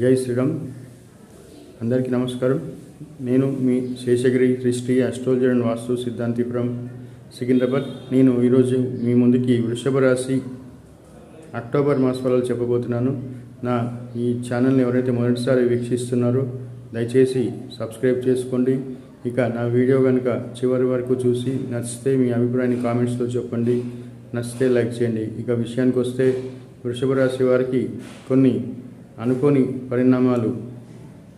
జై శ్రీరామ్. అందరికీ నమస్కారం. నేను మీ Seshagiri history astrologer and vastu Siddhantipuram Secunderabad. నేను ఈరోజు మీ ముందుకి వృషభ రాశి అక్టోబర్ మాస ఫలాలు చెప్పబోతున్నాను. నా ఈ ఛానల్ని ఎవరైతే మొదటిసారి వీక్షిస్తున్నారో దయచేసి సబ్స్క్రైబ్ చేసుకోండి. ఇక నా వీడియో కనుక చివరి వరకు చూసి నచ్చితే మీ అభిప్రాయాన్ని కామెంట్స్లో చెప్పండి. నచ్చితే లైక్ చేయండి. ఇక విషయానికి వస్తే వృషభ రాశి వారికి కొన్ని అనుకోని పరిణామాలు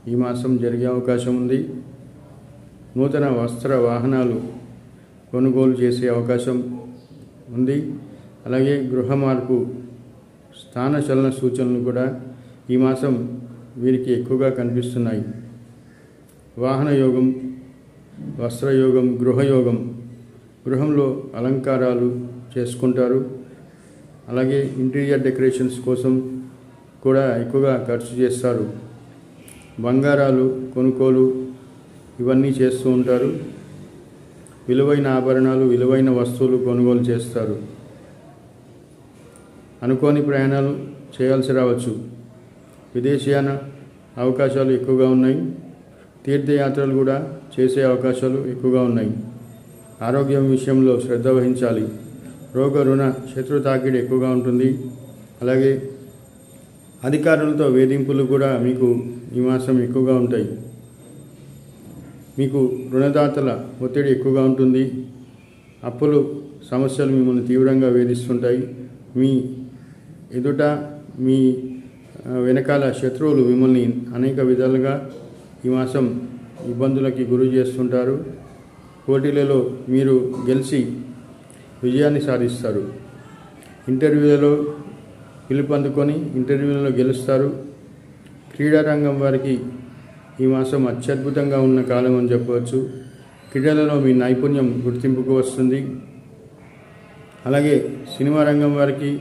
ఈ మాసం జరిగే అవకాశం ఉంది. నూతన వస్త్ర వాహనాలు కొనుగోలు చేసే అవకాశం ఉంది. అలాగే గృహ మార్పు స్థాన చలన సూచనలు కూడా ఈ మాసం వీరికి ఎక్కువగా కనిపిస్తున్నాయి. వాహన యోగం వస్త్రయోగం గృహయోగం గృహంలో అలంకారాలు చేసుకుంటారు. అలాగే ఇంటీరియర్ డెకరేషన్స్ కోసం కూడా ఎక్కువగా ఖర్చు చేస్తారు. బంగారాలు కొనుగోలు ఇవన్నీ చేస్తూ ఉంటారు. విలువైన ఆభరణాలు విలువైన వస్తువులు కొనుగోలు చేస్తారు. అనుకోని ప్రయాణాలు చేయాల్సి రావచ్చు. విదేశీయాన అవకాశాలు ఎక్కువగా ఉన్నాయి. తీర్థయాత్రలు కూడా చేసే అవకాశాలు ఎక్కువగా ఉన్నాయి. ఆరోగ్యం విషయంలో శ్రద్ధ వహించాలి. రోగ రుణ శత్రు తాకిడి ఎక్కువగా ఉంటుంది. అలాగే అధికారులతో వేధింపులు కూడా మీకు ఈ మాసం ఎక్కువగా ఉంటాయి. మీకు రుణదాతల ఒత్తిడి ఎక్కువగా ఉంటుంది. అప్పులు సమస్యలు మిమ్మల్ని తీవ్రంగా వేధిస్తుంటాయి. మీ ఎదుట మీ వెనకాల శత్రువులు మిమ్మల్ని అనేక విధాలుగా ఈ మాసం ఇబ్బందులకి గురి చేస్తుంటారు. పోటీలలో మీరు గెలిచి విజయాన్ని సాధిస్తారు. ఇంటర్వ్యూలలో పిలుపు అందుకొని ఇంటర్వ్యూలలో గెలుస్తారు. క్రీడారంగం వారికి ఈ మాసం అత్యద్భుతంగా ఉన్న కాలం అని చెప్పవచ్చు. క్రీడలలో మీ నైపుణ్యం గుర్తింపుకు వస్తుంది. అలాగే సినిమా రంగం వారికి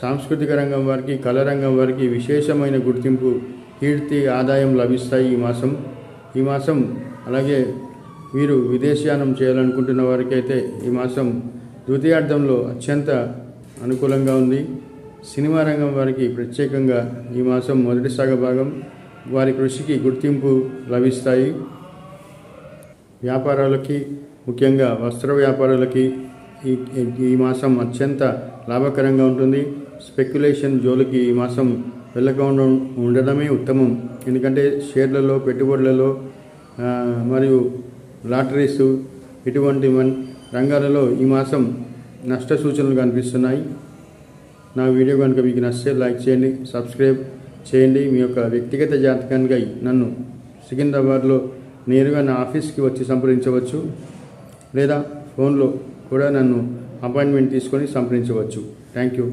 సాంస్కృతిక రంగం వారికి కళారంగం వారికి విశేషమైన గుర్తింపు కీర్తి ఆదాయం లభిస్తాయి ఈ మాసం. ఈ మాసం అలాగే వీరు విదేశయానం చేయాలనుకుంటున్న వారికైతే ఈ మాసం ద్వితీయార్థంలో అత్యంత అనుకూలంగా ఉంది. సినిమా రంగం వారికి ప్రత్యేకంగా ఈ మాసం మొదటి సగభాగం వారి కృషికి గుర్తింపు లభిస్తాయి. వ్యాపారాలకి ముఖ్యంగా వస్త్ర వ్యాపారాలకి ఈ ఈ మాసం అత్యంత లాభకరంగా ఉంటుంది. స్పెక్యులేషన్ జోలికి ఈ మాసం వెళ్ళకుండా ఉండడమే ఉత్తమం. ఎందుకంటే షేర్లలో పెట్టుబడులలో మరియు లాటరీస్ ఇటువంటి రంగాలలో ఈ మాసం నష్ట సూచనలు కనిపిస్తున్నాయి. నా వీడియో కనుక మీకు నచ్చితే లైక్ చేయండి సబ్స్క్రైబ్ చేయండి. మీ యొక్క వ్యక్తిగత జాతకానికి నన్ను సికింద్రాబాద్లో నేరుగా నా ఆఫీస్కి వచ్చి సంప్రదించవచ్చు. లేదా ఫోన్లో కూడా నన్ను అపాయింట్మెంట్ తీసుకొని సంప్రదించవచ్చు. Thank you.